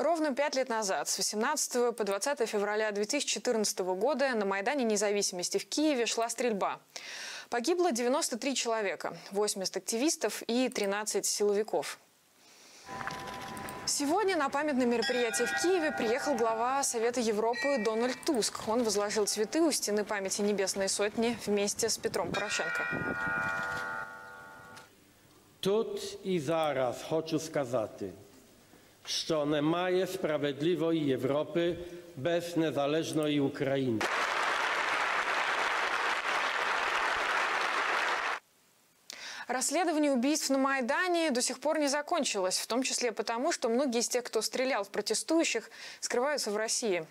Ровно пять лет назад, с 18 по 20 февраля 2014 года, на Майдане независимости в Киеве шла стрельба. Погибло 93 человека, 80 активистов и 13 силовиков. Сегодня на памятное мероприятие в Киеве приехал глава Совета Европы Дональд Туск. Он возложил цветы у стены памяти Небесной Сотни вместе с Петром Порошенко. Тут і зараз хочу сказати, що немає справедливої Європи без незалежної України. Расследование убийств на Майдане до сих пор не закончилось, в том числе потому, что многие из тех, кто стрелял в протестующих, скрываются в России.